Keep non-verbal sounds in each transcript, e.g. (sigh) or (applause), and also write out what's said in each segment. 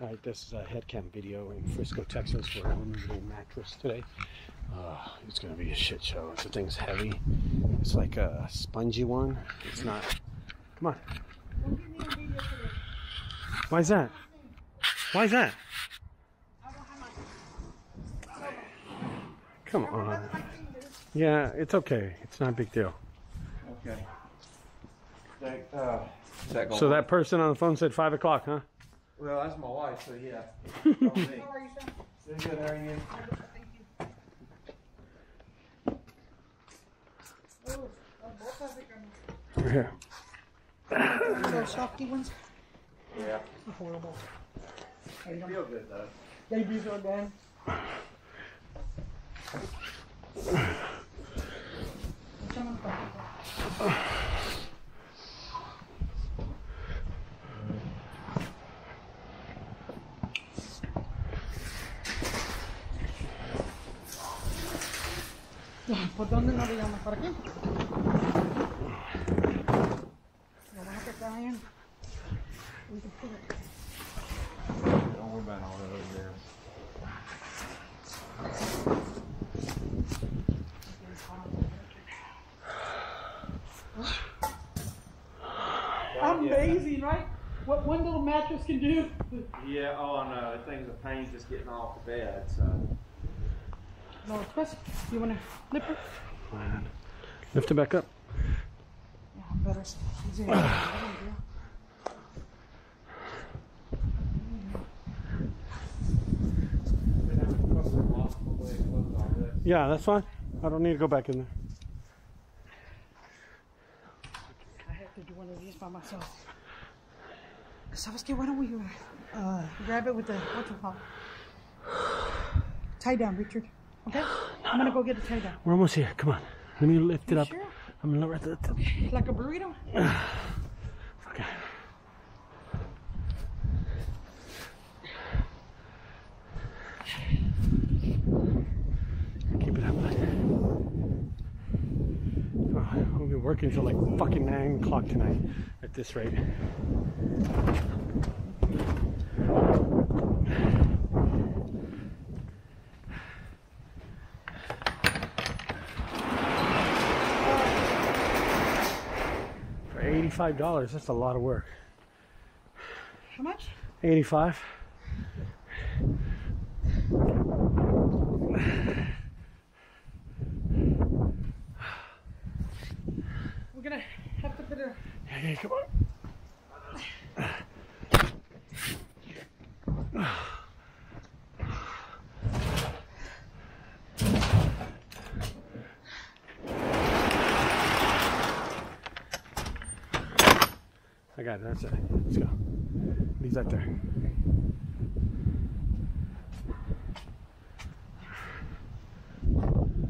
All right, this is a headcam video in Frisco, Texas. We're on a mattress today. Uh, it's gonna be a shit show. The thing's heavy. It's like a spongy one. It's not. Come on. Why is that? Why is that? Come on. Yeah, it's okay. It's not a big deal. Okay. That, uh, that So that person on the phone said five o'clock, huh? Well, that's my wife, so yeah. Probably me. Doing good, how are you? Over here. Those softy ones Yeah. are horrible. They feel good though. They do so bad. That over there. Amazing, right? What one little mattress can do. Yeah, oh no, the thing's a pain just getting off the bed, so. No, twist. You want to lift her? Fine. Lift it back up. Yeah, better. (sighs) Yeah, that's fine. I don't need to go back in there. I have to do one of these by myself. ¿Sabes qué? Why don't we uh, grab it with the, what's it called? Tie down, Richard. Okay? (sighs) I'm gonna go get a tie down. We're almost here. Come on. Let me lift it up. sure? I'm gonna lift it up. Like a burrito? (sighs) Okay. Keep it up. Oh, we'll be working until like fucking 9 o'clock tonight at this rate. For $85, that's a lot of work. How much? 85 We're gonna have to put a. Yeah, yeah, come on. I got it. That's it. Let's go. Leave that there.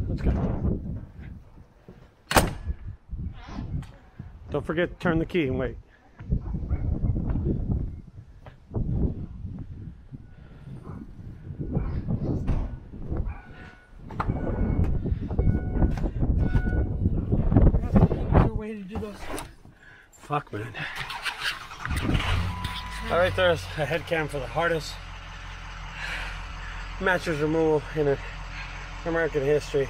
Let's go. Don't forget to turn the key and wait. Way to do those. Fuck, man. All right, there's a head cam for the hardest mattress removal in American history.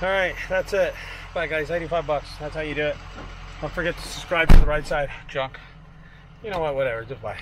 All right, that's it. Bye, guys. 85 bucks. That's how you do it. Don't forget to subscribe to the right side, junk. You know what? Whatever. Just bye.